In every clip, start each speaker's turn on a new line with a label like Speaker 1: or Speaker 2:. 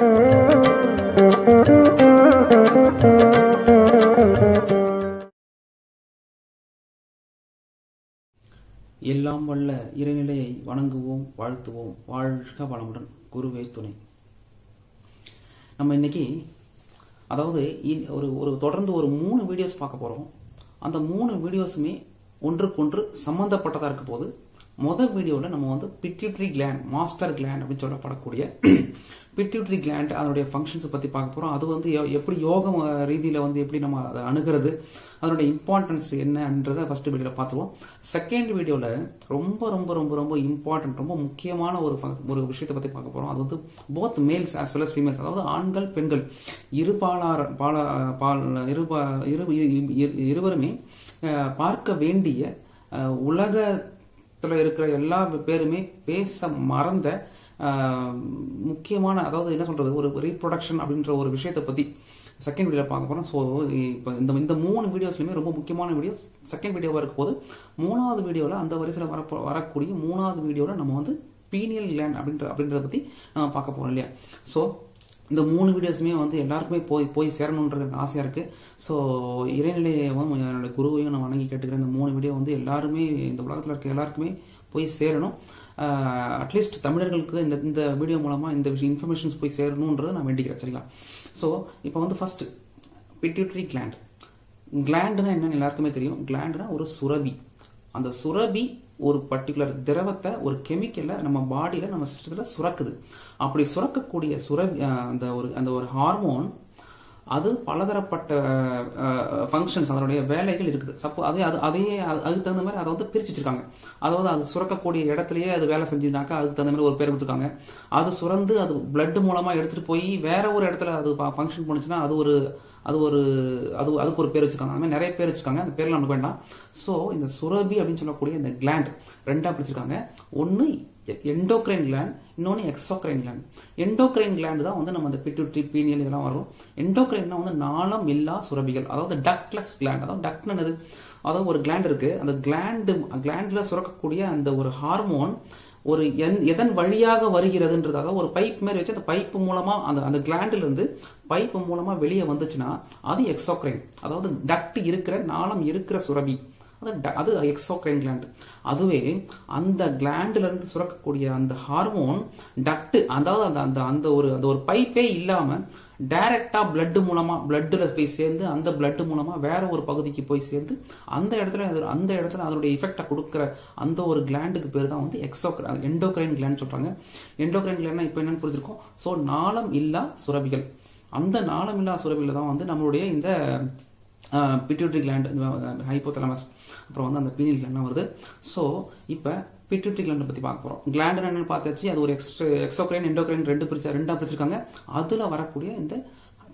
Speaker 1: எல்லாம் வல்ல இறைநிலையை வணங்குவோம் வாழ்த்துவோம். வாழ்க வளமுடன். குருவே துணை. நம்ம இன்னைக்கு அதாவது ஒரு ஒரு தொடர்ந்து ஒரு மூணு வீடியோஸ் பார்க்க போறோம். அந்த மூணு வீடியோஸுமே ஒன்றுக்கொன்று சம்பந்தப்பட்டதா இருக்க போது முதல் வீடியோல நம்ம வந்து பிட்யூட்ரி கிளாண்ட் மாஸ்டர் கிளாண்ட் அப்படின்னு சொல்லப்படக்கூடிய பிட்யூட்ரி கிளாண்ட் அதனுடைய ஃபங்க்ஷன்ஸ் பற்றி பார்க்க போகிறோம் அது வந்து எப்படி யோக ரீதியில் வந்து எப்படி நம்ம அதை அணுகிறது அதனுடைய இம்பார்ட்டன்ஸ் என்னன்றதை ஃபர்ஸ்ட் வீடியோவில் பார்த்துருவோம். செகண்ட் வீடியோவில் ரொம்ப ரொம்ப ரொம்ப ரொம்ப இம்பார்ட்டன்ட் ரொம்ப முக்கியமான ஒரு ஒரு விஷயத்தை பற்றி பார்க்க போகிறோம் அது வந்து both males as well as females அதாவது ஆண்கள் பெண்கள். இருபாலார் பால பால் இருபா இரு இரு- இருவருமே பார்க்க வேண்டிய உலகத்தில் இருக்கிற எல்லா பேருமே பேச மறந்த முக்கியமான அதாவது என்ன சொல்றது ஒரு ரீப்ரொடக்ஷன் அப்படின்ற ஒரு விஷயத்தை பத்தி செகண்ட் வீடியோ பார்க்க போகிறோம் ஸோ இப்போ இந்த இந்த மூணு வீடியோஸ்லையுமே ரொம்ப முக்கியமான வீடியோ செகண்ட் வீடியோவாக இருக்கும் போது மூணாவது வீடியோவில் அந்த வரிசையில் வர வரக்கூடிய மூணாவது வீடியோவில் நம்ம வந்து பீனியல் கிளாண்ட் அப்படின்ற அப்படின்றத பற்றி நம்ம பார்க்க போகிறோம் இல்லையா? ஸோ இந்த மூணு வீடியோஸுமே வந்து எல்லாருக்குமே போய் போய் சேரணுன்றது எனக்கு இருக்குது ஸோ இறைநிலையவும் என்னோட குருவையும் நான் வணங்கி கேட்டுக்கிறேன். இந்த மூணு வீடியோ வந்து எல்லாருமே இந்த உலகத்தில் இருக்க எல்லாருக்குமே போய் சேரணும். அட்லீஸ்ட் தமிழர்களுக்கு இந்த இந்த வீடியோ மூலமாக இந்த விஷயம் இன்ஃபர்மேஷன்ஸ் போய் சேரணுன்றதை நான் வேண்டிக்கிறேன் சரிங்களா? ஸோ இப்போ வந்து ஃபர்ஸ்ட் பிட்யூட்ரி கிளாண்ட் கிளாண்டுனா என்னன்னு எல்லாருக்குமே தெரியும். கிளாண்டுனா ஒரு சுரபி. அந்த சுரபி ஒரு பர்டிகுலர் திரவத்தை ஒரு கெமிக்கலை நம்ம பாடியில் நம்ம சிஸ்டத்தில் சுரக்குது. அப்படி சுரக்கக்கூடிய சுரபி அந்த ஒரு அந்த ஒரு ஹார்மோன் அது பலதரப்பட்ட ஃபங்க்ஷன்ஸ் அதனுடைய வேலைகள் இருக்குது. சப்போ அதே அது அதையே அது- அதுக்கு தகுந்த மாதிரி அதை வந்து பிரிச்சு வச்சிருக்காங்க அதாவது அது சுரக்கக்கூடிய இடத்துலயே அது வேலை செஞ்சுனாக்கா அதுக்கு தகுந்த மாதிரி ஒரு பேர் கொடுத்துருக்காங்க. அது சுரந்து அது பிளட் மூலமா எடுத்துட்டு போய் வேற ஒரு இடத்துல அது ஃபங்க்ஷன் பண்ணுச்சுன்னா அது ஒரு அது ஒரு அது அதுக்கு ஒரு பேர் வச்சிருக்காங்க. அந்த மாதிரி நிறைய பேர் வச்சிருக்காங்க. அந்த பேர்லாம் நமக்கு வேண்டாம். ஸோ இந்த சுரபி அப்படின்னு சொல்லக்கூடிய இந்த கிளாண்ட் ரெண்டா பிரிச்சிருக்காங்க. ஒன்னு எண்டோக்ரைன் கிளாண்ட் இன்னொன்று எக்ஸோக்ரைன் கிளாண்ட் எண்டோக்ரைன் கிளாண்ட் தான் வந்து நம்ம அந்த பிட்யூட்ரி பீனியல் இதெல்லாம் வரும். எண்டோக்ரைன்னா வந்து நாளம் இல்லா சுரபிகள். அதாவது டக்லெஸ் கிளாண்ட் அதாவது டக்னு அதாவது ஒரு கிளாண்ட் இருக்கு. அந்த கிளாண்டு கிளாண்டில் சுரக்கக்கூடிய அந்த ஒரு ஹார்மோன் ஒரு எந்- எதன் வழியாக வருகிறதுன்றது அதாவது ஒரு பைப் மாதிரி வச்சு அந்த பைப் மூலமா அந்த அந்த கிளாண்டில் இருந்து பைப் மூலமா வெளியே வந்துச்சுன்னா அது எக்ஸோக்ரைன் அதாவது டக்ட் இருக்கிற நாளம் இருக்கிற சுரபி. அது ட- அது எக்ஸோக்ரைன் கிளாண்ட் அதுவே அந்த கிளாண்ட்ல இருந்து சுரக்கக்கூடிய அந்த ஹார்மோன் டக்டு அதாவது அந்த அந்த அந்த ஒரு அந்த ஒரு பைப்பே இல்லாமல் டைரக்டா blood மூலமா பிளட்ல போய் சேர்ந்து அந்த blood மூலமா வேற ஒரு பகுதிக்கு போய் சேர்ந்து அந்த இடத்துல அது- அந்த இடத்துல அதனுடைய எஃபெக்டை கொடுக்குற அந்த ஒரு கிளாண்டுக்கு பேர் தான் வந்து எக்ஸோக்ரைன் எண்டோக்ரைன் கிளாண்ட் சொல்றாங்க. எண்டோக்ரைன் கிளாண்ட்னா இப்போ என்னன்னு புரிஞ்சிருக்கோம்? ஸோ நாளம் இல்லா சுரபிகள் அந்த நாளம் இல்லா சுரபிகள் தான் வந்து நம்மளுடைய இந்த பிட்யூட்ரி கிளாண்ட் ஹைப்போதலமஸ் அப்புறம் வந்து அந்த பீனியல் கிளாண்ட் வருது. ஸோ இப்போ பிட்யூட்ரி கிளாண்ட் பற்றி பார்க்க போகிறோம் கிளாண்ட் என்னன்னு பார்த்தாச்சு அது ஒரு எக்ஸ்ட்ரா எக்ஸோக்ரைன் எண்டோக்ரைன் ரெண்டு பிரிச்சா ரெண்டாக பிரிச்சிருக்காங்க. அதில் வரக்கூடிய இந்த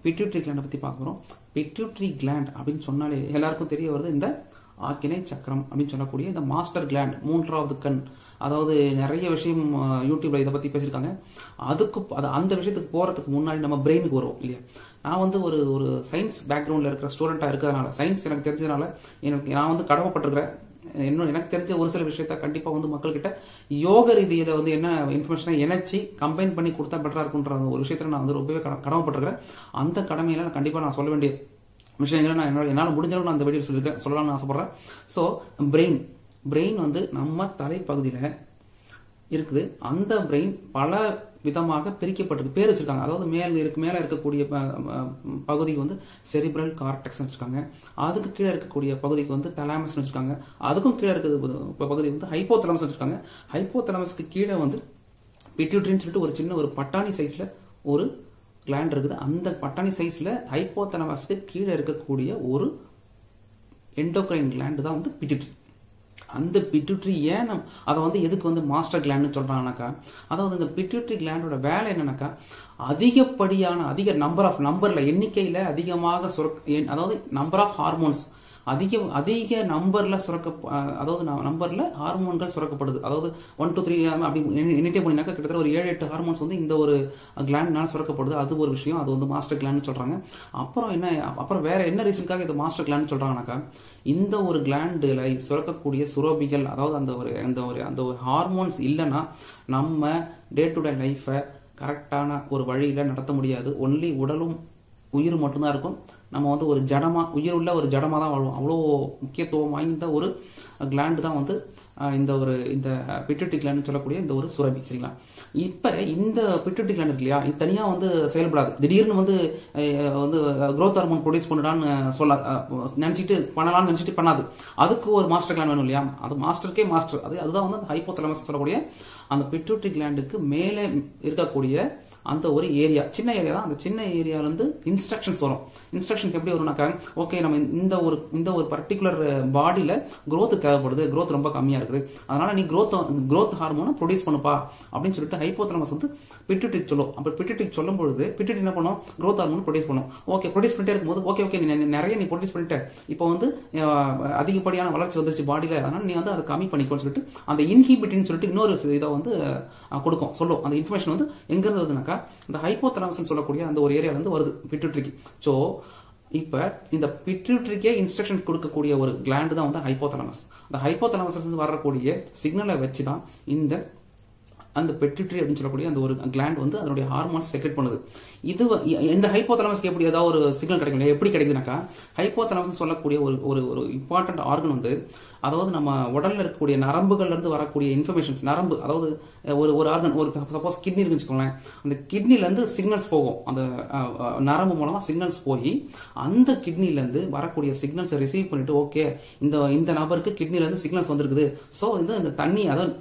Speaker 1: பிட்யூட்ரி கிளாண்ட் பற்றி பார்க்க போகிறோம் பிட்யூட்ரி கிளாண்ட் அப்படின்னு சொன்னாலே எல்லாருக்கும் தெரிய வருது இந்த ஆக்கினை சக்கரம் அப்படின்னு சொல்லக்கூடிய இந்த மாஸ்டர் கிளாண்ட் மூன்றாவது கண். அதாவது நிறைய விஷயம் யூடியூப்ல இதை பத்தி பேசியிருக்காங்க. அதுக்கு அது அந்த விஷயத்துக்கு போறதுக்கு முன்னாடி நம்ம பிரெயினுக்கு வருவோம் இல்லையா? நான் வந்து ஒரு ஒரு சயின்ஸ் பேக்ரவுண்ட்ல இருக்கிற ஸ்டூடெண்டா இருக்கிறதுனால சயின்ஸ் எனக்கு தெரிஞ்சதுனால எனக்கு நான் வந்து கடமைப்பட்டிருக்கிறேன். இன்னும் எனக்கு தெரிஞ்ச ஒரு சில விஷயத்த கண்டிப்பா வந்து மக்கள்கிட்ட யோக ரீதியில வந்து என்ன இன்ஃபர்மேஷனை இணைச்சி கம்பைன் பண்ணி கொடுத்தா பெட்டரா இருக்குன்ற ஒரு விஷயத்துல நான் வந்து ரொம்பவே கடமைப்பட்டிருக்கிறேன். அந்த கடமையில நான் கண்டிப்பா நான் சொல்ல வேண்டிய விஷயங்களை நான் என்னோட முடிஞ்சளவு முடிஞ்ச அளவு நான் அந்த வீடியோ சொல்லியிருக்கேன் சொல்லலாம்னு ஆசைப்படுறேன். சோ பிரெயின் பிரெயின் வந்து நம்ம தலைப்பகுதியில இருக்குது. அந்த பிரெயின் பல விதமாக பிரிக்கப்பட்டிருக்கு பேர் வச்சிருக்காங்க. அதாவது மேல இருக்கு மேல இருக்கக்கூடிய ப- பகுதிக்கு வந்து செரிப்ரல் கார்டெக்ஸ் வச்சிருக்காங்க. அதுக்கு கீழே இருக்கக்கூடிய பகுதிக்கு வந்து தலாமஸ் வச்சிருக்காங்க. அதுக்கும் கீழே இருக்கிறது பகுதி வந்து ஹைப்போதலமஸ் வச்சிருக்காங்க. ஹைப்போதலமஸ்க்கு கீழே வந்து பிட்யூட்ரின்னு சொல்லிட்டு ஒரு சின்ன ஒரு பட்டாணி சைஸ்ல ஒரு கிளாண்ட் இருக்குது. அந்த பட்டாணி சைஸ்ல ஹைப்போதலமஸ்க்கு கீழே இருக்கக்கூடிய ஒரு எண்டோக்ரைன் கிளாண்ட் தான் வந்து பிட்யூட்ரி அந்த பிட்யூட்ரி ஏன் நம் அதை வந்து எதுக்கு வந்து மாஸ்டர் கிளாண்ட்னு சொல்கிறாங்கனாக்கா அதாவது இந்த பிட்யூட்ரி கிளாண்டோட வேலை என்னன்னாக்கா அதிகப்படியான அதிக நம்பர் ஆஃப் நம்பரில் எண்ணிக்கையில அதிகமாக சுரக்க அதாவது நம்பர் ஆஃப் ஹார்மோன்ஸ் அதிக அதிக நம்பர்ல சுரக்க அதாவது நம்பர்ல ஹார்மோன்கள் சுரக்கப்படுது. அதாவது ஒன் டூ த்ரீ அப்படி எண்ணிட்டே போனீங்கன்னா கிட்டத்தட்ட ஒரு ஏழு எட்டு ஹார்மோன்ஸ் வந்து இந்த ஒரு கிளாண்ட்னால சுரக்கப்படுது. அது ஒரு விஷயம். அது வந்து மாஸ்டர் கிளாண்ட் சொல்றாங்க. அப்புறம் என்ன அப்புறம் வேற என்ன ரீசனுக்காக இது மாஸ்டர் கிளாண்ட் சொல்றாங்கனாக்கா இந்த ஒரு கிளாண்டுல சுரக்கக்கூடிய சுரபிகள் அதாவது அந்த ஒரு அந்த ஒரு அந்த ஒரு ஹார்மோன்ஸ் இல்லைன்னா நம்ம டே டு டே லைஃபை கரெக்டான ஒரு வழியில நடத்த முடியாது. ஒன்லி உடலும் உயிர் மட்டும்தான் இருக்கும். நம்ம வந்து ஒரு ஜடமா உயிர் உள்ள ஒரு ஜடமா தான் வாழ்வோம். அவ்வளோ முக்கியத்துவம் வாய்ந்த ஒரு கிளாண்டு தான் வந்து இந்த ஒரு இந்த பிட்டுட்டி கிளாண்ட் சொல்லக்கூடிய இந்த ஒரு சுரபி சரிங்களா? இப்ப இந்த பிட்டுட்டி கிளாண்ட் இருக்கு இல்லையா? இது தனியா வந்து செயல்படாது. திடீர்னு வந்து வந்து குரோத் ஹார்மோன் ப்ரொடியூஸ் பண்ணுடான்னு சொல்ல நினச்சிட்டு நினைச்சிட்டு பண்ணலாம்னு நினைச்சிட்டு பண்ணாது. அதுக்கு ஒரு மாஸ்டர் கிளாண்ட் வேணும் இல்லையா? அது மாஸ்டருக்கே மாஸ்டர் அது அதுதான் வந்து ஹைப்போதலமஸ் சொல்லக்கூடிய அந்த பிட்டுட்டி கிளாண்டுக்கு மேலே இருக்கக்கூடிய அந்த ஒரு ஏரியா சின்ன ஏரியா தான். அந்த சின்ன ஏரியால இருந்து இன்ஸ்ட்ரக்ஷன்ஸ் வரும். இன்ஸ்ட்ரக்ஷன்ஸ் எப்படி வரும்னாக்கா ஓகே நம்ம இந்த ஒரு இந்த ஒரு பர்டிகுலர் பாடியில க்ரோத் தேவைப்படுது. க்ரோத் ரொம்ப கம்மியா இருக்குது. அதனால நீ க்ரோத் க்ரோத் ஹார்மோனை ப்ரொடியூஸ் பண்ணுப்பா. அப்படின்னு சொல்லிட்டு ஹைப்போதலமஸ் வந்து பிட்டுட்டிக் சொல்லும். அப்ப பிட்டுட்டிக் சொல்லும் பொழுது பிட்டுட்டி என்ன பண்ணும்? க்ரோத் ஹார்மோன் ப்ரொடியூஸ் பண்ணும். ஓகே ப்ரொடியூஸ் பண்ணிட்டே இருக்கும்போது ஓகே ஓகே நீ நிறைய நீ ப்ரொடியூஸ் பண்ணிட்ட. இப்போ வந்து அதிகப்படியான வளர்ச்சி வந்துருச்சு பாடியில அதனால நீ வந்து அதை கம்மி பண்ணிக்கோன்னு சொல்லிட்டு அந்த இன்ஹிபிட்டின்னு சொல்லிட்டு இன்னொரு இதை வந்து கொடுக்கும். சொல்லும். அந்த இன்ஃபர்மேஷன் வந்து எங்க இருந்து இந்த ஹைப்போதலாமஸ் சொல்லக்கூடிய அந்த ஒரு ஏரியால இருந்து வருது பிட்யூட்ரிக்கு சோ இப்ப இந்த பிட்யூட்ரிக்கே இன்ஸ்ட்ரக்ஷன் கொடுக்கக்கூடிய ஒரு கிளாண்டு தான் வந்து ஹைப்போதலாமஸ் அந்த ஹைப்போதலாமஸ்ல இருந்து வரக்கூடிய சிக்னலை வச்சு தான் இந்த அந்த பெட்ரிட்ரி அப்படின்னு சொல்லக்கூடிய அந்த ஒரு கிளாண்ட் வந்து அதனுடைய ஹார்மோன்ஸ் செக்ரெட் பண்ணுது. இது இந்த ஹைப்போதலாமஸ்க்கு எப்படி ஏதாவது ஒரு சிக்னல் கிடைக்கும் எப்படி கிடைக்குதுனாக்கா ஹைப்போதலாமஸ் சொல்லக்கூடிய ஒரு ஒரு ஒரு இம்பார்ட்டன்ட் ஆர்கன் வந்து அதாவது நம்ம உடல்ல இருக்கக்கூடிய நரம்புகள்ல இருந்து வரக்கூடிய இன்ஃபர்மேஷன்ஸ் நரம்பு அதாவது ஒரு ஒரு ஆர்கன் ஒரு சப்போஸ் கிட்னி இருக்குன்னு வச்சுக்கோங்களேன். அந்த கிட்னில இருந்து சிக்னல்ஸ் போகும். அந்த நரம்பு மூலமா சிக்னல்ஸ் போய் அந்த கிட்னில இருந்து வரக்கூடிய சிக்னல்ஸ் ரிசீவ் பண்ணிட்டு ஓகே இந்த இந்த நபருக்கு கிட்னில இருந்து சிக்னல்ஸ் வந்திருக்குது. சோ வந்து இந்த தண்ணி அதாவது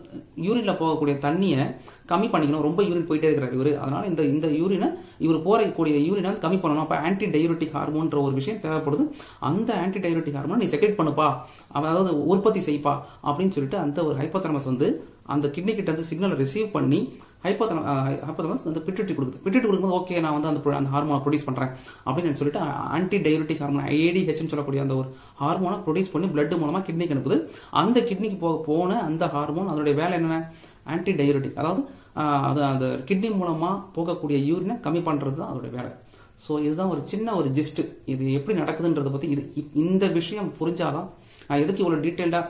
Speaker 1: யூரின்ல போகக்கூடிய தண்ணியை கம்மி பண்ணிக்கணும். ரொம்ப யூரின் போயிட்டே இருக்கிறார் இவர். அதனால இந்த இந்த யூரினை இவர் போறக்கூடிய யூரினை வந்து கம்மி பண்ணணும். அப்ப ஆன்டி டயூரிட்டிக் ஹார்மோன்ற ஒரு விஷயம் தேவைப்படுது. அந்த ஆன்டி டயூரிட்டிக் ஹார்மோன் நீ செக்ரெட் பண்ணுப்பா. அதாவது உற்பத்தி செய்ப்பா. அப்படின்னு சொல்லிட்டு அந்த ஒரு ஹைப்போதலமஸ் வந்து அந்த கிட்னி கிட்ட வந்து சிக்னலை ரிசீவ் பண்ணி ஹைப்போதலமஸ் வந்து பிட்டுட்டி கொடுக்குது. பிட்டுட்டி கொடுக்கும்போது ஓகே நான் வந்து அந்த அந்த ஹார்மோனை ப்ரொடியூஸ் பண்றேன். அப்படின்னு சொல்லிட்டு ஆன்டி டயூரிட்டிக் ஹார்மோன் ஏடிஹெச்னு சொல்லக்கூடிய அந்த ஒரு ஹார்மோனை ப்ரொடியூஸ் பண்ணி பிளட் மூலமா கிட்னிக்கு அனுப்புது. அந்த கிட்னிக்கு போக போன அந்த ஹார்மோன் அதனுடைய வேலை என்னென்ன? ஆன்டி டயூரிட்டிக் அதாவது அது அந்த கிட்னி மூலமாக போகக்கூடிய யூரினை கம்மி பண்ணுறது தான் அதோட வேலை. ஸோ இதுதான் ஒரு சின்ன ஒரு ஜிஸ்ட் இது எப்படி நடக்குதுன்றத பற்றி இது இந்த விஷயம் புரிஞ்சாதான் நான் எதுக்கு இவ்வளோ டீட்டெயில்டா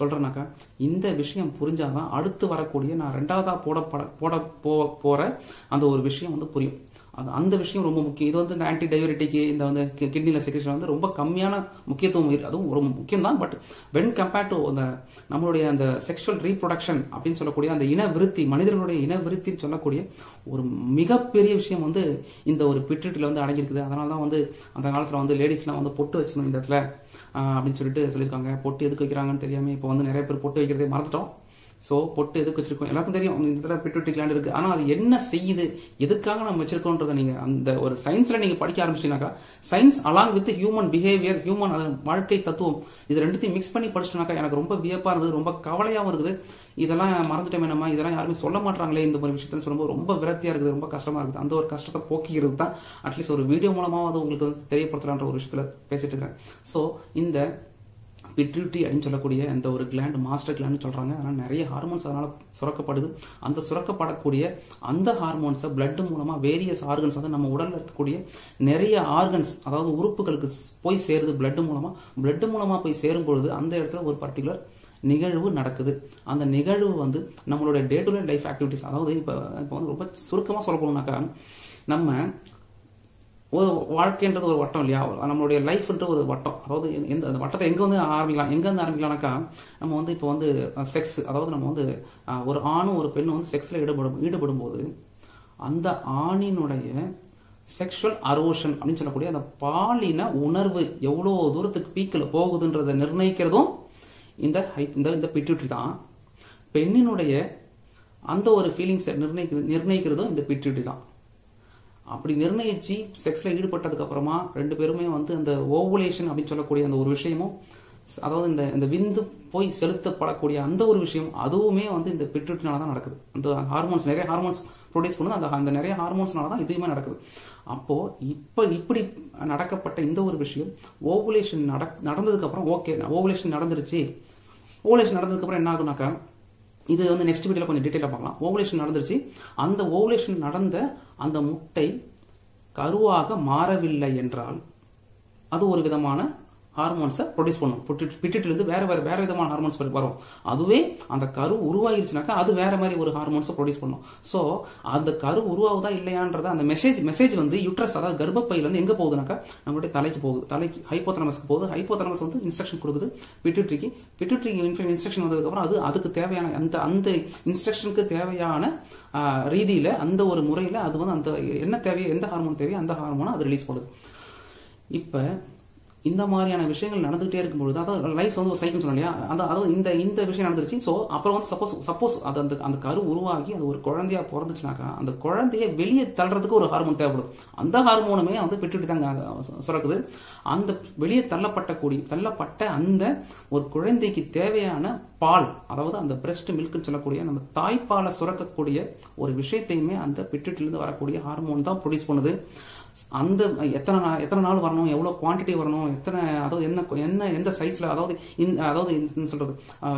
Speaker 1: சொல்கிறேனாக்கா இந்த விஷயம் புரிஞ்சாதான் அடுத்து வரக்கூடிய நான் ரெண்டாவதாக போட போட போ- போகிற அந்த ஒரு விஷயம் வந்து புரியும். அது அந்த விஷயம் ரொம்ப முக்கியம். இது வந்து இந்த ஆன்டி டயபெட்டிக்கு இந்த வந்து கிட்னியில் செக்ரேஷன் வந்து ரொம்ப கம்மியான முக்கியத்துவம் அதுவும் ரொம்ப முக்கியம் தான் பட் வென் கம்பேர்ட் டு அந்த நம்மளுடைய அந்த செக்ஷுவல் ரீப்ரொடக்ஷன் அப்படின்னு சொல்லக்கூடிய அந்த இன விருத்தி மனிதர்களுடைய இன விருத்தின்னு சொல்லக்கூடிய ஒரு மிகப்பெரிய விஷயம் வந்து இந்த ஒரு பிட்ரிட்டில் வந்து அடங்கியிருக்குது. அதனால தான் வந்து அந்த காலத்தில் வந்து லேடிஸ்லாம் வந்து பொட்டு வச்சுக்கணும் இந்த இடத்துல. அப்படின்னு சொல்லிட்டு சொல்லியிருக்காங்க. பொட்டு எதுக்கு வைக்கிறாங்கன்னு தெரியாமல் இப்போ வந்து நிறைய பேர் பொட்டு வைக்கிறதே மறந்துட்டோம். ஸோ பொட்டு எதுக்கு வச்சிருக்கோம்? எல்லாருக்கும் தெரியும். இந்த இடத்துல பிட்யூட்டி கிளாண்ட் இருக்கு. ஆனால் அது என்ன செய்யுது? எதுக்காக நம்ம வச்சிருக்கோன்றதை நீங்க அந்த ஒரு சயின்ஸ்ல நீங்க படிக்க ஆரம்பிச்சீங்கன்னாக்கா science along with human behaviour human வாழ்க்கை தத்துவம் இது ரெண்டுத்தையும் மிக்ஸ் பண்ணி படிச்சிட்டனாக்கா எனக்கு ரொம்ப வியப்பா இருந்தது ரொம்ப கவலையாவும் இருக்குது. இதெல்லாம் மறந்துட்டோமே நம்ம இதெல்லாம் யாருமே சொல்ல மாட்டாங்களே இந்த மாதிரி விஷயத்துல சொல்லும்போது ரொம்ப விரத்தியா இருக்குது ரொம்ப கஷ்டமா இருக்குது. அந்த ஒரு கஷ்டத்தை போக்கிக்கிறது தான் அட்லீஸ்ட் ஒரு வீடியோ மூலமாவது உங்களுக்கு வந்து தெரியப்படுத்தலான்ற ஒரு விஷயத்துல பேசிட்டு இருக்கேன். ஸோ இந்த பிட்யூட்டி அப்படின்னு சொல்லக்கூடிய அந்த ஒரு கிளாண்ட் மாஸ்டர் கிளாண்ட் சொல்றாங்க. அதனால நிறைய ஹார்மோன்ஸ் அதனால சுரக்கப்படுது. அந்த சுரக்கப்படக்கூடிய அந்த ஹார்மோன்ஸை பிளட் மூலமா வேரியஸ் ஆர்கன்ஸ் வந்து நம்ம உடல்ல இருக்கக்கூடிய நிறைய ஆர்கன்ஸ் அதாவது உறுப்புகளுக்கு போய் சேருது பிளட் மூலமா. பிளட் மூலமா போய் சேரும் பொழுது அந்த இடத்துல ஒரு பர்டிகுலர் நிகழ்வு நடக்குது. அந்த நிகழ்வு வந்து நம்மளுடைய day to day life activities அதாவது இப்போ இப்போ வந்து ரொம்ப சுருக்கமாக சொல்ல நம்ம ஒரு வாழ்க்கைன்றது ஒரு வட்டம் இல்லையா? நம்மளுடைய லைஃப்ன்ற ஒரு வட்டம். அதாவது எந்த அந்த வட்டத்தை எங்கே வந்து ஆரம்பிக்கலாம்? எங்கேருந்து ஆரம்பிக்கலாம்னாக்கா நம்ம வந்து இப்போ வந்து செக்ஸ் அதாவது நம்ம வந்து ஒரு ஆணும் ஒரு பெண்ணும் வந்து செக்ஸில் ஈடுபடும் ஈடுபடும் போது அந்த ஆணினுடைய செக்ஷுவல் அரோஷன் அப்படின்னு சொல்லக்கூடிய அந்த பாலின உணர்வு எவ்வளோ தூரத்துக்கு பீக்கில் போகுதுன்றதை நிர்ணயிக்கிறதும் இந்த ஹை- இந்த இந்த பிட்யூட்ரி தான். பெண்ணினுடைய அந்த ஒரு ஃபீலிங்ஸை நிர்ணயிக்கிறது நிர்ணயிக்கிறதும் இந்த பிட்யூட்ரி தான். அப்படி நிர்ணயிச்சு செக்ஸ்ல ஈடுபட்டதுக்கு அப்புறமா ரெண்டு பேருமே வந்து அந்த ஓவுலேஷன் அப்படின்னு சொல்லக்கூடிய அந்த ஒரு விஷயமும் அதாவது இந்த இந்த விந்து போய் செலுத்தப்படக்கூடிய அந்த ஒரு விஷயம் அதுவுமே வந்து இந்த பிட்யூட்டினால தான் நடக்குது. அந்த ஹார்மோன்ஸ் நிறைய ஹார்மோன்ஸ் ப்ரொடியூஸ் பண்ணுது. அந்த அந்த நிறைய ஹார்மோன்ஸ்னால தான் இதுவுமே நடக்குது. அப்போ இப்ப இப்படி நடக்கப்பட்ட இந்த ஒரு விஷயம் ஓவுலேஷன் நடந்ததுக்கு அப்புறம் ஓகே ஓவுலேஷன் நடந்துருச்சு. ஓவுலேஷன் நடந்ததுக்கு அப்புறம் என்ன ஆகுனாக்கா இது வந்து நெக்ஸ்ட் வீடியோல கொஞ்சம் டீட்டெயிலாக பார்க்கலாம். ஓவுலேஷன் நடந்துருச்சு. அந்த ஓவுலேஷன் நடந்த அந்த முட்டை கருவாக மாறவில்லை என்றால் அது ஒரு விதமான ஹார்மோன்ஸை ப்ரொடியூஸ் பண்ணும். பிட்டுட்டிலிருந்து வேற வேற வேற விதமான ஹார்மோன்ஸ் வரும். அதுவே அந்த கரு உருவாயிருச்சுனாக்கா அது வேற மாதிரி ஒரு ஹார்மோன்ஸை ப்ரொடியூஸ் பண்ணும். ஸோ அந்த கரு உருவாகுதா இல்லையான்றத அந்த மெசேஜ் மெசேஜ் வந்து யூட்ரஸ் அதாவது கர்ப்பப்பையில இருந்து எங்க போகுதுனாக்கா? நம்மளுடைய தலைக்கு போகுது. தலைக்கு ஹைப்போதலமஸ்க்கு போகுது. ஹைப்போதலமஸ் வந்து இன்ஸ்ட்ரக்ஷன் கொடுக்குது. பிட்டுட்ரிக்கு பிட்டுட்ரிக்கு இன்ஸ்ட்ரக்ஷன் வந்ததுக்கப்புறம் அது அதுக்கு தேவையான அந்த அந்த இன்ஸ்ட்ரக்ஷனுக்கு தேவையான ரீதியில அந்த ஒரு முறையில அது வந்து அந்த என்ன தேவையோ எந்த ஹார்மோன் தேவையோ அந்த ஹார்மோனை அது ரிலீஸ் பண்ணுது. இப்போ இந்த மாதிரியான விஷயங்கள் நடந்துகிட்டே இருக்கும்போது அதாவது லைஃப் வந்து ஒரு சைக்கிள் சொன்னோம் இல்லையா? அந்த அதாவது இந்த இந்த விஷயம் நடந்துருச்சு. ஸோ அப்புறம் வந்து சப்போஸ் சப்போஸ் அது அந்த அந்த கரு உருவாகி அது ஒரு குழந்தையா பிறந்துச்சுனாக்கா அந்த குழந்தைய வெளியே தள்ளுறதுக்கு ஒரு ஹார்மோன் தேவைப்படும். அந்த ஹார்மோனுமே வந்து பெற்றுட்டு தாங்க சுரக்குது. அந்த வெளியே தள்ளப்பட்ட கூடி தள்ளப்பட்ட அந்த ஒரு குழந்தைக்கு தேவையான பால் அதாவது அந்த பிரஸ்ட் மில்க்னு சொல்லக்கூடிய நம்ம தாய்ப்பாலை சுரக்கக்கூடிய ஒரு விஷயத்தையுமே அந்த பெற்றுட்டிலிருந்து வரக்கூடிய ஹார்மோன் தான் ப்ரொடியூஸ் பண்ணுது. அந்த எத்தனை நாள் எத்தனை நாள் வரணும் எவ்வளோ குவாண்டிட்டி வரணும் எத்தனை அதாவது என்ன என்ன எந்த சைஸில் அதாவது இந்த அதாவது என்ன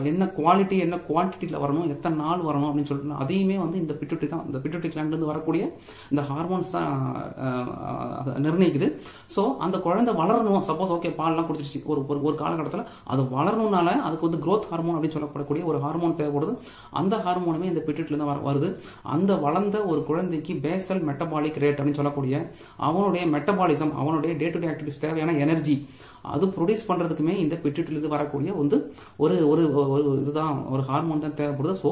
Speaker 1: என்ன குவாலிட்டி என்ன குவான்டிட்டியில் வரணும் எத்தனை நாள் வரணும் அப்படின்னு சொல்லிட்டு அதையுமே வந்து இந்த பிட்டுட்டி தான் இந்த பிட்டுட்டி கிளாண்ட்ல வரக்கூடிய இந்த ஹார்மோன்ஸ் தான் நிர்ணயிக்குது. ஸோ அந்த குழந்தை வளரணும் சப்போஸ் ஓகே பால்லாம் குடிச்சிருச்சு ஒரு ஒரு ஒரு காலகட்டத்தில் அது வளரணும்னால அதுக்கு வந்து க்ரோத் ஹார்மோன் அப்படின்னு சொல்லப்படக்கூடிய ஒரு ஹார்மோன் தேவைப்படுது. அந்த ஹார்மோனுமே இந்த பிட்டுட்டிலேருந்து வர- வருது. அந்த வளர்ந்த ஒரு குழந்தைக்கு பேசல் மெட்டபாலிக் ரேட் அப்படின்னு சொல்லக்கூடிய அவனுடைய மெட்டபாலிசம் அவனுடைய டே டு டே ஆக்டிவிட்டிஸ் தேவையான எனர்ஜி அது ப்ரொடியூஸ் பண்ணுறதுக்குமே இந்த பெட்டிட்டிலிருந்து வரக்கூடிய வந்து ஒரு ஒரு ஒரு இதுதான் ஒரு ஹார்மோன் தான் தேவைப்படுது. ஸோ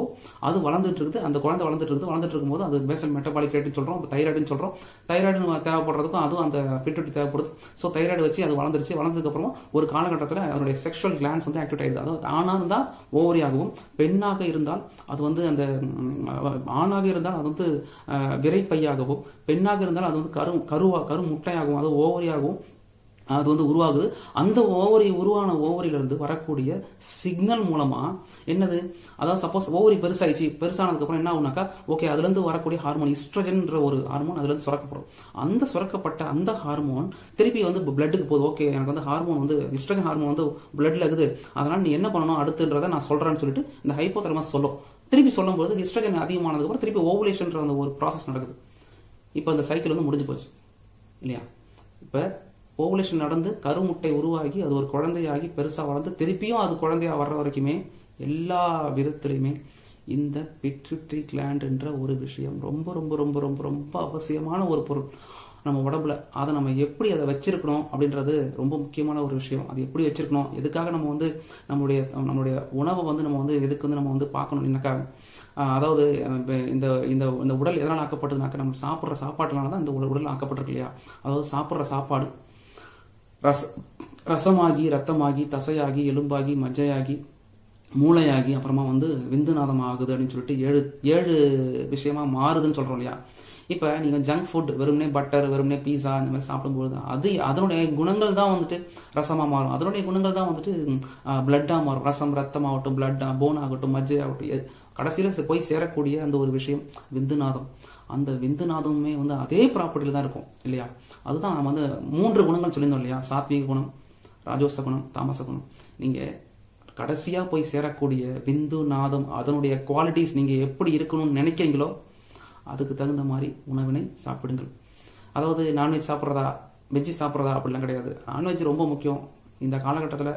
Speaker 1: அது வளர்ந்துட்டு இருக்குது. அந்த குழந்தை வளர்ந்துட்டு இருக்குது. வளர்ந்துட்டு இருக்கும்போது அது பேசல் மெட்டபாலிக் ரேட்டுன்னு சொல்கிறோம் தைராய்டுன்னு சொல்கிறோம் தைராய்டு தேவைப்படுறதுக்கும் அதுவும் அந்த பிட்டுட்டி தேவைப்படுது. ஸோ தைராய்டு வச்சு அது வளர்ந்துருச்சு. வளர்ந்ததுக்கப்புறம் ஒரு காலகட்டத்தில் அதனுடைய செக்ஷுவல் கிளான்ஸ் வந்து ஆக்டிவேட் ஆயிடுது. அதாவது ஆணா இருந்தால் ஓவரியாகவும் பெண்ணாக இருந்தால் அது வந்து அந்த ஆணாக இருந்தால் அது வந்து விரைப்பையாகவும் பெண்ணாக இருந்தால் அது வந்து கரு கருவா கரு முட்டையாகவும் அது ஓவரியாகவும் அது வந்து உருவாகுது. அந்த ஓவரி உருவான ஓவரியிலிருந்து வரக்கூடிய சிக்னல் மூலமா என்னது? அதாவது சப்போஸ் ஓவரி பெருசாயிடுச்சு பெருசானதுக்கு அப்புறம் என்ன ஆகுனாக்கா ஓகே அதுல இருந்து வரக்கூடிய ஹார்மோன் இஸ்ட்ரஜன்ன்ற ஒரு ஹார்மோன் அதுல இருந்து சுரக்கப்படும். அந்த சுரக்கப்பட்ட அந்த ஹார்மோன் திருப்பி வந்து பிளட்டுக்கு போகுது. ஓகே எனக்கு வந்து ஹார்மோன் வந்து இஸ்ட்ரஜன் ஹார்மோன் வந்து பிளட்ல இருக்குது. அதனால நீ என்ன பண்ணணும்? அடுத்துன்றதை நான் சொல்றேன்னு சொல்லிட்டு இந்த ஹைப்போதலமஸ் சொல்லும். திருப்பி சொல்லும்போது ஹிஸ்ட்ரஜன் அதிகமானதுக்கு அப்புறம் திருப்பி ஓவலேஷன்ற அந்த ஒரு ப்ராசஸ் நடக்குது. இப்போ அந்த சைக்கிள் வந்து முடிஞ்சு போச்சு. இல்லையா? இப்போ ஓவலேஷன் நடந்து கருமுட்டை உருவாகி அது ஒரு குழந்தையாகி பெருசாக வளர்ந்து திருப்பியும் அது குழந்தையா வர்ற வரைக்குமே எல்லா விதத்திலையுமே இந்த பிட்ரிட்ரி கிளாண்ட்ன்ற ஒரு விஷயம் ரொம்ப ரொம்ப ரொம்ப ரொம்ப ரொம்ப அவசியமான ஒரு பொருள். நம்ம உடம்புல அதை நம்ம எப்படி அதை வச்சிருக்கணும் அப்படின்றது ரொம்ப முக்கியமான ஒரு விஷயம். அது எப்படி வச்சிருக்கணும்? எதுக்காக நம்ம வந்து நம்மளுடைய நம்மளுடைய உணவை வந்து நம்ம வந்து எதுக்கு வந்து நம்ம வந்து பார்க்கணும்னாக்கா ஆஹ் அதாவது இந்த இந்த இந்த உடல் எதனால் ஆக்கப்பட்டதுனாக்கா நம்ம சாப்பிட்ற சாப்பாட்டுனால தான் இந்த உடல் உடல் ஆக்கப்பட்டிருக்கு இல்லையா? அதாவது சாப்பிட்ற சாப்பாடு ரச ரசமாகி ரத்தமாகி தசையாகி எலும்பாகி மஜ்ஜையாகி மூளையாகி அப்புறமா வந்து விந்துநாதம் ஆகுது அப்படின்னு சொல்லிட்டு ஏழு ஏழு விஷயமா மாறுதுன்னு சொல்றோம் இல்லையா? இப்ப நீங்க ஜங்க் ஃபுட் வெறுமனே பட்டர் வெறுமனே பீஸா இந்த மாதிரி சாப்பிடும்போது அது அதனுடைய குணங்கள் தான் வந்துட்டு ரசமா மாறும். அதனுடைய குணங்கள் தான் வந்துட்டு பிளட்டா மாறும். ரசம் ரத்தமாகட்டும் பிளட்டா போன் ஆகட்டும் மஜ்ஜை ஆகட்டும் கடைசியில போய் சேரக்கூடிய அந்த ஒரு விஷயம் விந்துநாதம். அந்த விந்துநாதமுமே வந்து அதே ப்ராப்பர்ட்டியில் தான் இருக்கும் இல்லையா? அதுதான் நம்ம வந்து மூன்று குணங்கள் சொல்லியிருந்தோம் இல்லையா? சாத்வீக குணம் ராஜோச குணம் தாமச குணம். நீங்கள் கடைசியாக போய் சேரக்கூடிய விந்து நாதம் அதனுடைய குவாலிட்டிஸ் நீங்கள் எப்படி இருக்கணும்னு நினைக்கிறீங்களோ அதுக்கு தகுந்த மாதிரி உணவினை சாப்பிடுங்கள். அதாவது நான்வெஜ் சாப்பிட்றதா வெஜ்ஜு சாப்பிட்றதா அப்படிலாம் கிடையாது. நான்வெஜ் ரொம்ப முக்கியம். இந்த காலகட்டத்தில்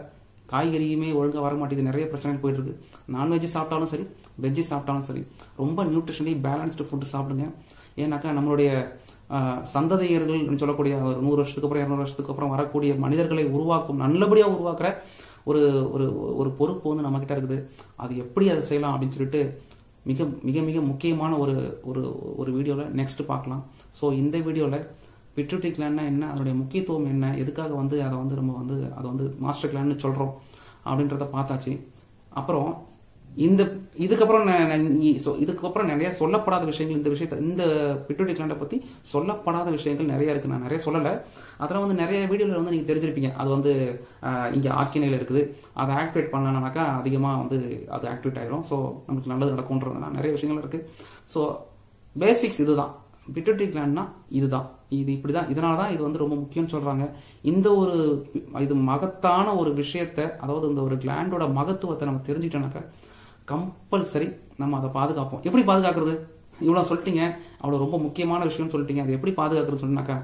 Speaker 1: காய்கறியுமே ஒழுங்காக வர மாட்டேங்குது. நிறைய பிரச்சனைகள் போயிட்டு இருக்கு நான்வெஜ் சாப்பிட்டாலும் சரி வெஜ்ஜு சாப்பிட்டாலும் சரி ரொம்ப நியூட்ரிஷனலி பேலன்ஸ்டு ஃபுட்டு சாப்பிடுங்க. ஏன்னாக்கா நம்மளுடைய சந்ததியர்கள் சொல்லக்கூடிய ஒரு நூறு வருஷத்துக்கு அப்புறம் இரநூறு வருஷத்துக்கு அப்புறம் வரக்கூடிய மனிதர்களை உருவாக்கும் நல்லபடியாக உருவாக்குற ஒரு ஒரு ஒரு பொறுப்பு வந்து நம்மக்கிட்ட இருக்குது. அது எப்படி அதை செய்யலாம் அப்படின்னு சொல்லிட்டு மிக மிக மிக முக்கியமான ஒரு ஒரு ஒரு வீடியோவில் நெக்ஸ்ட் பார்க்கலாம். ஸோ இந்த வீடியோவில் பிட்யூட்டி கிளான்னா என்ன? அதனுடைய முக்கியத்துவம் என்ன? எதுக்காக வந்து அதை வந்து நம்ம வந்து அதை வந்து மாஸ்டர் கிளான்னு சொல்கிறோம் அப்படின்றத பார்த்தாச்சு. அப்புறம் இந்த இதுக்கப்புறம் இதுக்கப்புறம் நிறைய சொல்லப்படாத விஷயங்கள் இந்த விஷயத்த இந்த பிட்யூட்டி கிளாண்டை பற்றி சொல்லப்படாத விஷயங்கள் நிறைய இருக்கு. நான் நிறைய சொல்லலை. அதில் வந்து நிறைய வீடியோவில் வந்து நீங்கள் தெரிஞ்சிருப்பீங்க. அது வந்து இங்கே இங்க ஆக்கினையில் இருக்குது. அதை ஆக்டிவேட் பண்ணலனாக்கா அதிகமாக வந்து அது ஆக்டிவேட் ஆயிரும். ஸோ நமக்கு நல்லது நடக்கும்ன்றதுனா நிறைய விஷயங்கள் இருக்கு. ஸோ பேசிக்ஸ் இதுதான். பிட்யூட்டரி கிளாண்ட்னா இதுதான். இது இப்படிதான். இதனால தான் இது வந்து ரொம்ப முக்கியம்னு சொல்றாங்க. இந்த ஒரு இது மகத்தான ஒரு விஷயத்த அதாவது இந்த ஒரு கிளாண்டோட மகத்துவத்தை நம்ம தெரிஞ்சுக்கிட்டோம்னாக்கா கம்பல்சரி நம்ம அதை பாதுகாப்போம். எப்படி பாதுகாக்கிறது? இவ்வளோ சொல்லிட்டீங்க. அவ்வளோ ரொம்ப முக்கியமான விஷயம் சொல்லிட்டீங்க. அதை எப்படி பாதுகாக்கிறது சொன்னாக்கா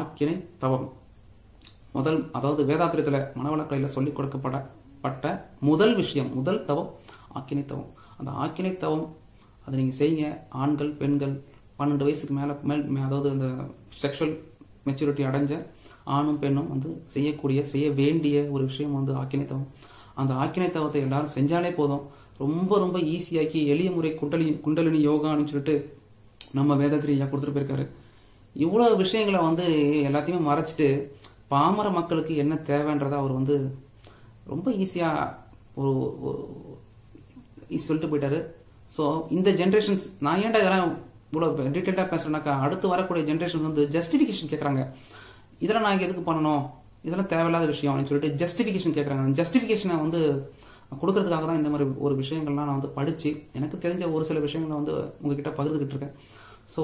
Speaker 1: ஆக்கினை தவம். முதல் அதாவது வேதாத்திரத்தில் மனவளக்கலையில் சொல்லிக் கொடுக்கப்படப்பட்ட முதல் விஷயம் முதல் தவம் ஆக்கினை தவம். அந்த ஆக்கினை தவம் அதை நீங்கள் செய்யுங்க. ஆண்கள் பெண்கள் பன்னெண்டு வயசுக்கு மேலே மேல் அதாவது அந்த செக்ஷுவல் மெச்சூரிட்டி அடைஞ்ச ஆணும் பெண்ணும் வந்து செய்யக்கூடிய செய்ய வேண்டிய ஒரு விஷயம் வந்து ஆக்கினைத்தவம். அந்த ஆக்கினைத்தவத்தை எல்லாரும் செஞ்சாலே போதும். ரொம்ப ரொம்ப ஈஸியாக்கி எளிய முறை குண்டலி குண்டலினி யோகான்னு சொல்லிட்டு நம்ம வேதத்திரி ஐயா கொடுத்துட்டு போயிருக்காரு. இவ்வளோ விஷயங்களை வந்து எல்லாத்தையுமே மறைச்சிட்டு பாமர மக்களுக்கு என்ன தேவைன்றதை அவர் வந்து ரொம்ப ஈஸியாக ஒரு சொல்லிட்டு போயிட்டாரு. ஸோ இந்த ஜென்ரேஷன்ஸ் நான் ஏன்டா இதெல்லாம் இவ்வளோ டீட்டெயிலாக பேசுறேன்னாக்கா அடுத்து வரக்கூடிய ஜென்ரேஷன் வந்து ஜஸ்டிஃபிகேஷன் கேட்குறாங்க இதெல்லாம் நான் எதுக்கு பண்ணணும்? இதெல்லாம் தேவையில்லாத விஷயம் அப்படின்னு சொல்லிட்டு ஜஸ்டிஃபிகேஷன் கேட்குறாங்க ஜஸ்டிஃபிகேஷனை வந்து கொடுக்கறதுக்காக தான் இந்த மாதிரி ஒரு விஷயங்கள்லாம் நான் வந்து படித்து எனக்கு தெரிஞ்ச ஒரு சில விஷயங்களை வந்து உங்ககிட்ட பகிர்ந்துகிட்டு இருக்கேன். ஸோ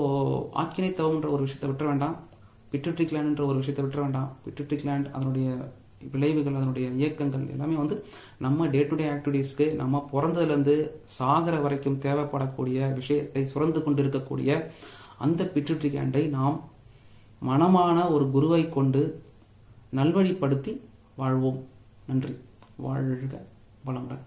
Speaker 1: ஆக்கினை தவம்ன்ற ஒரு விஷயத்தை விட்டுற வேண்டாம். பிட்டுட்ரி ஒரு விஷயத்தை விட்டுற வேண்டாம். பிட்டுட்ரி அதனுடைய விளைவுகள் அதனுடைய இயக்கங்கள் எல்லாமே வந்து நம்ம டே டு டே ஆக்டிவிட்டீஸ்க்கு நம்ம பிறந்ததுலேருந்து சாகிற வரைக்கும் தேவைப்படக்கூடிய விஷயத்தை சுரந்து கொண்டிருக்கக்கூடிய அந்த பிட்டுட்ரி கேண்டை நாம் மனமான ஒரு குருவை கொண்டு நல்வழிப்படுத்தி வாழ்வோம். நன்றி. வாழ்க வளமுடன்.